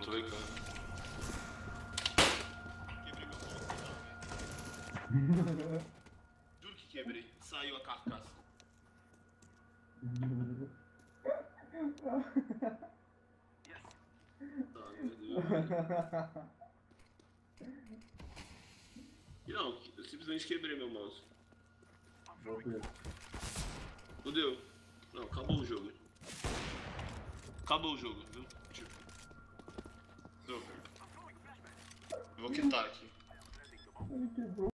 tô ligado. Quebrei meu mouse. Juro que quebrei. Saiu a carcaça. Tá, meu Deus. E não, eu simplesmente quebrei meu mouse. Não. Não, acabou o jogo. Acabou o jogo, viu? Tipo. Vou quitar aqui. Ele quebrou